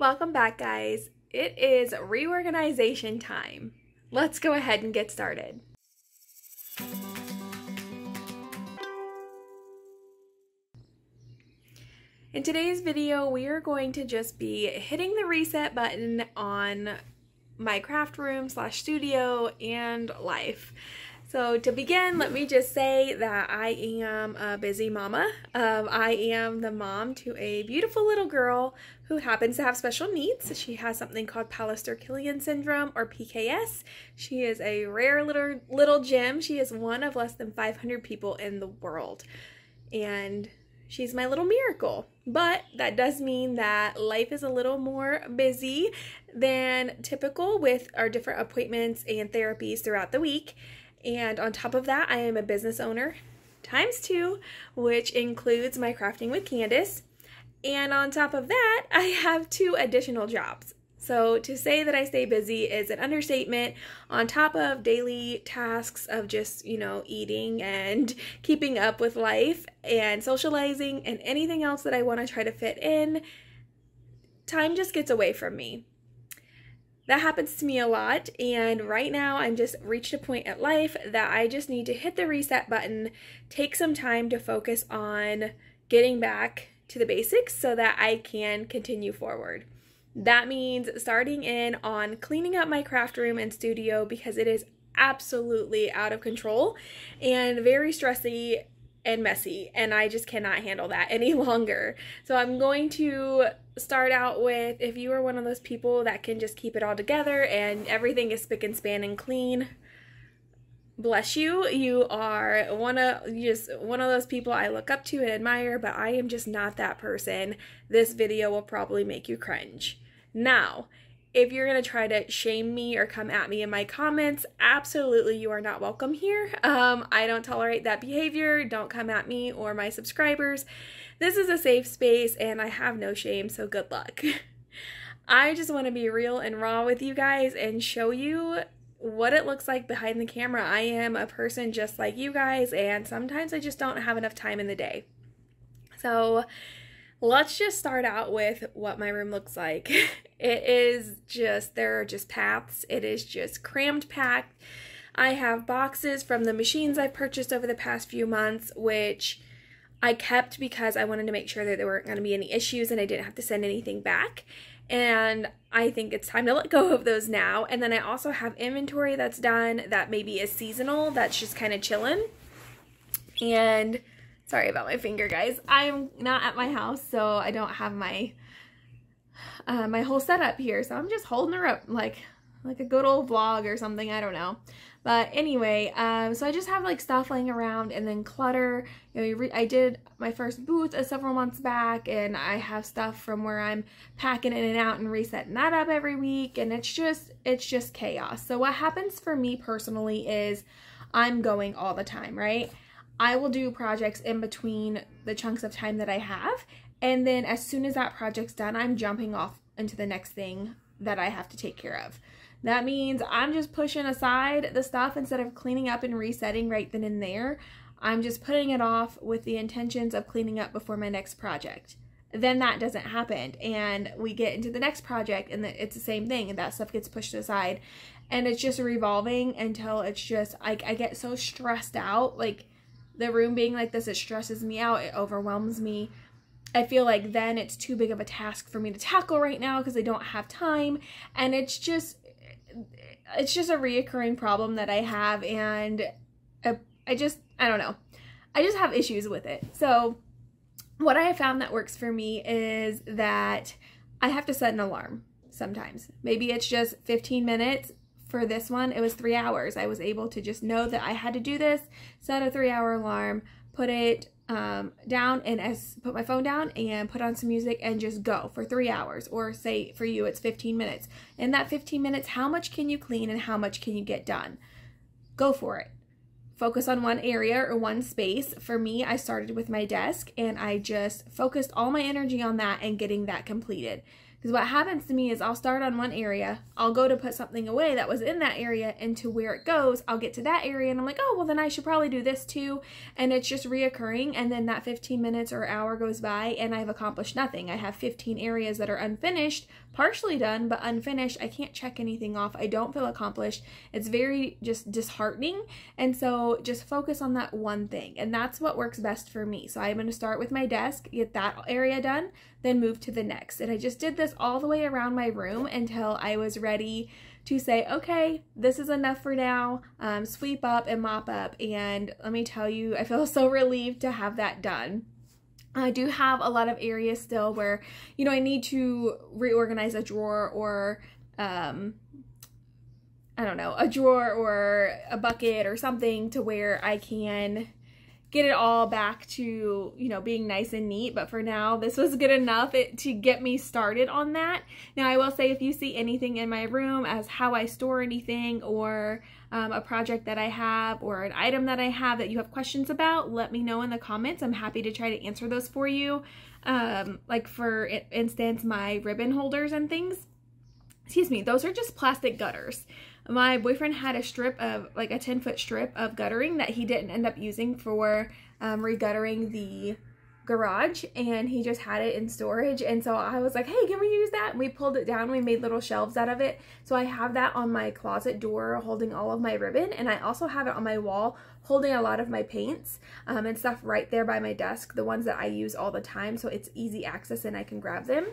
Welcome back, guys. It is reorganization time. Let's go ahead and get started. In today's video, we are going to just be hitting the reset button on my craft room slash studio and life. So to begin, let me just say that I am a busy mama. Um, I am the mom to a beautiful little girl who happens to have special needs. She has something called Pallister-Killian syndrome or PKS. She is a rare little little gem. She is one of less than 500 people in the world. And she's my little miracle. But that does mean that life is a little more busy than typical with our different appointments and therapies throughout the week. And on top of that, I am a business owner times two, which includes my Krafting with Kandace. And on top of that, I have two additional jobs. So to say that I stay busy is an understatement on top of daily tasks of just, you know, eating and keeping up with life and socializing and anything else that I want to try to fit in. Time just gets away from me that happens to me a lot and right now i'm just reached a point at life that i just need to hit the reset button take some time to focus on getting back to the basics so that i can continue forward. That means starting in on cleaning up my craft room and studio because it is absolutely out of control and very stressy and messy and I just cannot handle that any longer. So I'm going to start out with if you are one of those people that can just keep it all together and everything is spick and span and clean, bless you. You are one of just one of those people I look up to and admire, but I am just not that person. This video will probably make you cringe. Now, if you're going to try to shame me or come at me in my comments, absolutely you are not welcome here. Um, I don't tolerate that behavior. Don't come at me or my subscribers. This is a safe space and I have no shame, so good luck. I just want to be real and raw with you guys and show you what it looks like behind the camera. I am a person just like you guys, and sometimes I just don't have enough time in the day. So, let's just start out with what my room looks like. It is just, there are just paths. It is just crammed packed. I have boxes from the machines I've purchased over the past few months, which I kept because I wanted to make sure that there weren't going to be any issues and I didn't have to send anything back. And I think it's time to let go of those now. And then I also have inventory that's done that maybe is seasonal, that's just kind of chilling. And sorry about my finger, guys. I'm not at my house, so I don't have my uh, my whole setup here. So I'm just holding her up like like a good old vlog or something. I don't know. But anyway, um, so I just have like stuff laying around and then clutter. You know, I did my first booth uh, several months back and I have stuff from where I'm packing in and out and resetting that up every week. And it's just, it's just chaos. So what happens for me personally is I'm going all the time, right? I will do projects in between the chunks of time that I have and then as soon as that project's done, I'm jumping off into the next thing that I have to take care of. That means I'm just pushing aside the stuff instead of cleaning up and resetting right then and there. I'm just putting it off with the intentions of cleaning up before my next project. Then that doesn't happen, and we get into the next project, and it's the same thing, and that stuff gets pushed aside, and it's just revolving until it's just I, I get so stressed out. Like the room being like this, it stresses me out, it overwhelms me I feel like then it's too big of a task for me to tackle right now because I don't have time. And it's just, it's just a reoccurring problem that I have. And uh, I just, I don't know. I just have issues with it. So, what I have found that works for me is that I have to set an alarm sometimes. Maybe it's just 15 minutes. For this one, it was three hours. I was able to just know that I had to do this, set a three hour alarm, put it um, down and as put my phone down and put on some music and just go for three hours. Or say for you it's 15 minutes. In that 15 minutes how much can you clean and how much can you get done? Go for it. Focus on one area or one space. For me i started with my desk and i just focused all my energy on that and getting that completed Because what happens to me is I'll start on one area, I'll go to put something away that was in that area, and to where it goes, I'll get to that area, and I'm like, oh, well, then I should probably do this too. And it's just reoccurring, and then that 15 minutes or hour goes by, and I've accomplished nothing. I have 15 areas that are unfinished, partially done, but unfinished. I can't check anything off. I don't feel accomplished. It's very just disheartening. And so just focus on that one thing. And that's what works best for me. So I'm going to start with my desk, get that area done, then move to the next. And I just did this all the way around my room until I was ready to say, okay, this is enough for now. Um, sweep up and mop up. And let me tell you, I feel so relieved to have that done. I do have a lot of areas still where, you know, I need to reorganize a drawer or, um, I don't know, a drawer or a bucket or something to where I can get it all back to, you know, being nice and neat. But for now, this was good enough it, to get me started on that. Now, I will say if you see anything in my room as how I store anything or um, a project that I have or an item that I have that you have questions about, let me know in the comments. I'm happy to try to answer those for you. Um, like for instance, my ribbon holders and things. Excuse me, those are just plastic gutters my boyfriend had a strip of like a 10 foot strip of guttering that he didn't end up using for um, reguttering the garage and he just had it in storage. And so I was like hey can we use that? And we pulled it down. We made little shelves out of it. So I have that on my closet door holding all of my ribbon and I also have it on my wall holding a lot of my paints um, and stuff right there by my desk the ones that I use all the time so it's easy access and I can grab them.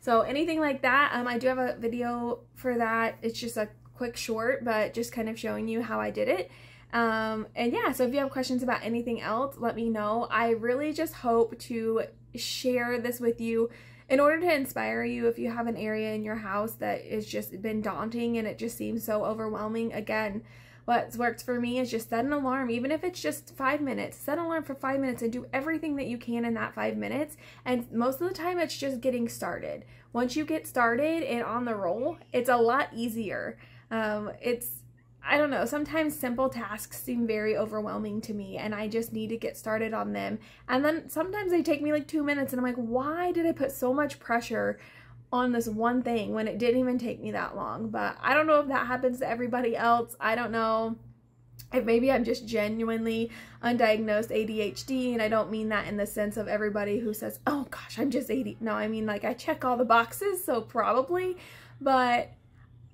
So anything like that um, I do have a video for that. It's just a quick short, but just kind of showing you how I did it. Um, and yeah, so if you have questions about anything else, let me know. I really just hope to share this with you in order to inspire you if you have an area in your house that has just been daunting and it just seems so overwhelming. Again, what's worked for me is just set an alarm, even if it's just five minutes. Set an alarm for five minutes and do everything that you can in that five minutes. And most of the time, it's just getting started. Once you get started and on the roll, it's a lot easier. Um, it's, I don't know, sometimes simple tasks seem very overwhelming to me and I just need to get started on them. And then sometimes they take me like two minutes and I'm like, why did I put so much pressure on this one thing when it didn't even take me that long? But I don't know if that happens to everybody else. I don't know if maybe I'm just genuinely undiagnosed ADHD, and I don't mean that in the sense of everybody who says, oh gosh, I'm just ADHD. No, I mean like I check all the boxes, so probably. But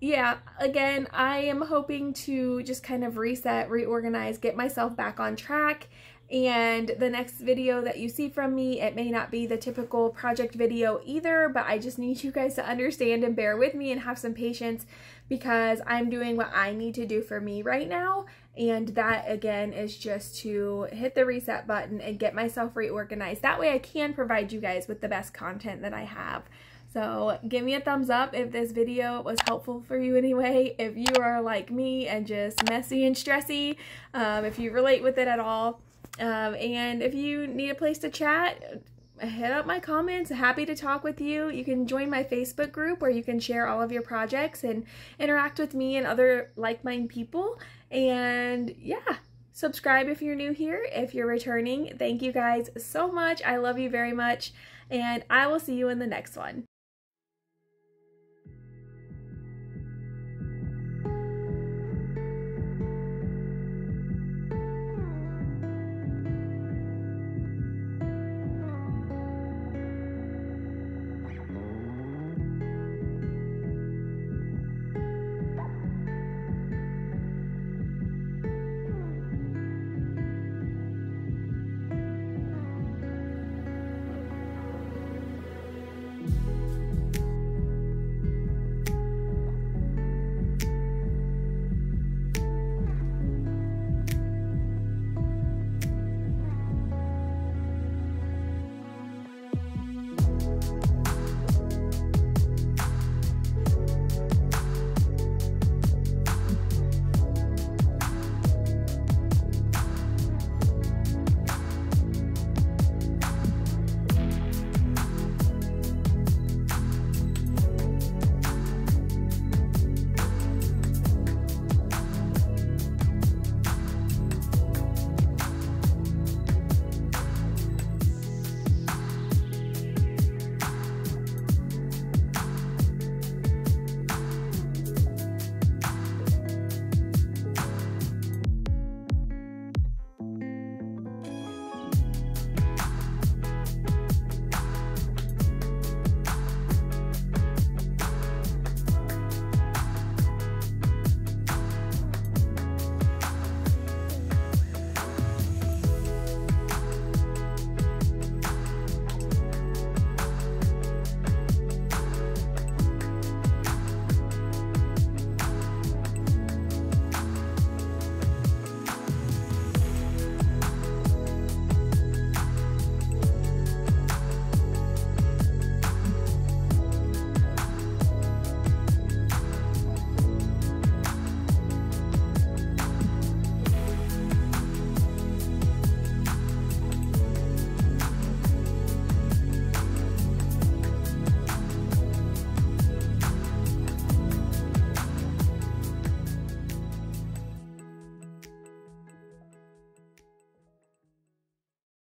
yeah, again, I am hoping to just kind of reset, reorganize, get myself back on track. And the next video that you see from me, it may not be the typical project video either, but I just need you guys to understand and bear with me and have some patience because I'm doing what I need to do for me right now. And that again is just to hit the reset button and get myself reorganized. That way I can provide you guys with the best content that I have. So give me a thumbs up if this video was helpful for you anyway. If you are like me and just messy and stressy, um, if you relate with it at all. Um, and if you need a place to chat, hit up my comments. Happy to talk with you. You can join my Facebook group where you can share all of your projects and interact with me and other like-minded people. And yeah, subscribe if you're new here. If you're returning, thank you guys so much. I love you very much. And I will see you in the next one.